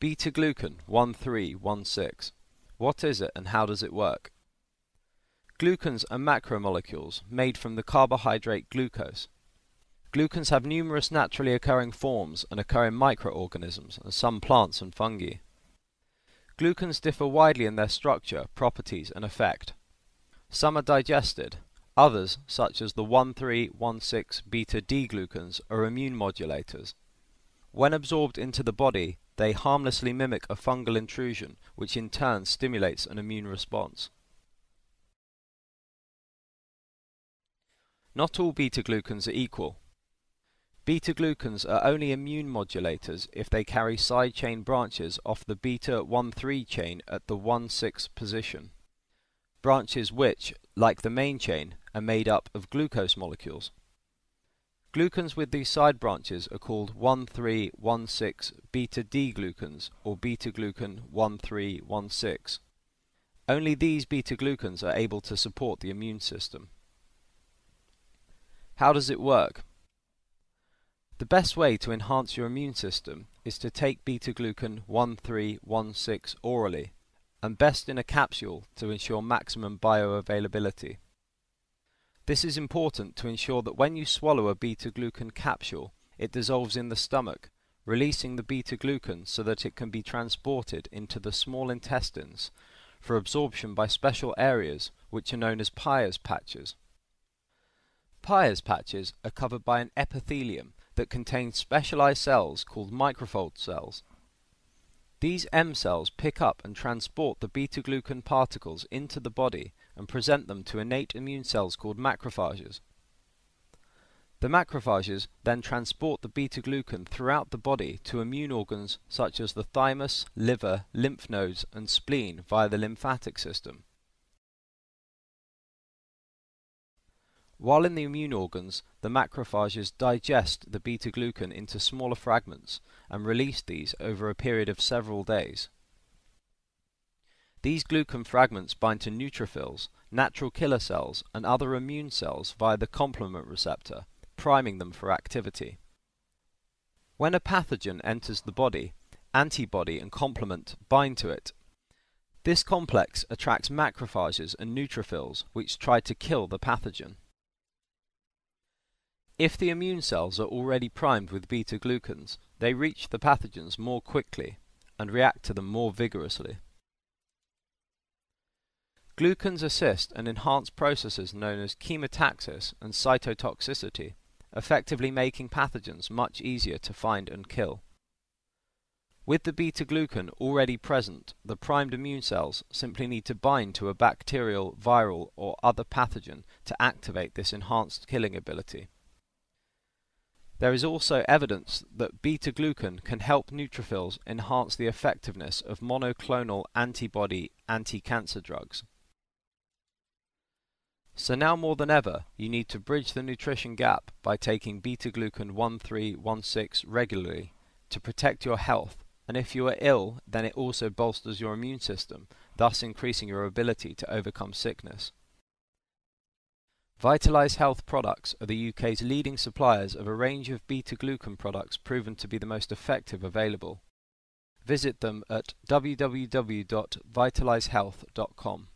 Beta-glucan 1316. What is it and how does it work? Glucans are macromolecules made from the carbohydrate glucose. Glucans have numerous naturally occurring forms and occur in microorganisms and some plants and fungi. Glucans differ widely in their structure, properties and effect. Some are digested, others, such as the 1316 beta D-glucans, are immune modulators. When absorbed into the body, they harmlessly mimic a fungal intrusion, which in turn stimulates an immune response. Not all beta-glucans are equal. Beta-glucans are only immune modulators if they carry side chain branches off the beta-1,3 chain at the 1,6 position. Branches which, like the main chain, are made up of glucose molecules. Glucans with these side branches are called 1,3,1,6 beta-D-glucans or beta-glucan 1,3,1,6. Only these beta-glucans are able to support the immune system. How does it work? The best way to enhance your immune system is to take beta-glucan 1316 orally, and best in a capsule to ensure maximum bioavailability. This is important to ensure that when you swallow a beta-glucan capsule, it dissolves in the stomach, releasing the beta-glucan so that it can be transported into the small intestines for absorption by special areas which are known as Peyer's patches. Peyer's patches are covered by an epithelium that contains specialized cells called microfold cells. These M cells pick up and transport the beta-glucan particles into the body and present them to innate immune cells called macrophages. The macrophages then transport the beta-glucan throughout the body to immune organs such as the thymus, liver, lymph nodes and spleen via the lymphatic system. While in the immune organs, the macrophages digest the beta-glucan into smaller fragments and release these over a period of several days. These glucan fragments bind to neutrophils, natural killer cells, and other immune cells via the complement receptor, priming them for activity. When a pathogen enters the body, antibody and complement bind to it. This complex attracts macrophages and neutrophils, which try to kill the pathogen. If the immune cells are already primed with beta-glucans, they reach the pathogens more quickly and react to them more vigorously. Glucans assist and enhance processes known as chemotaxis and cytotoxicity, effectively making pathogens much easier to find and kill. With the beta-glucan already present, the primed immune cells simply need to bind to a bacterial, viral or other pathogen to activate this enhanced killing ability. There is also evidence that beta-glucan can help neutrophils enhance the effectiveness of monoclonal antibody anti-cancer drugs. So now more than ever, you need to bridge the nutrition gap by taking beta-glucan 1316 regularly to protect your health, and if you are ill, then it also bolsters your immune system, thus increasing your ability to overcome sickness. Vitalize Health products are the UK's leading suppliers of a range of beta-glucan products proven to be the most effective available. Visit them at www.vitalizehealth.com.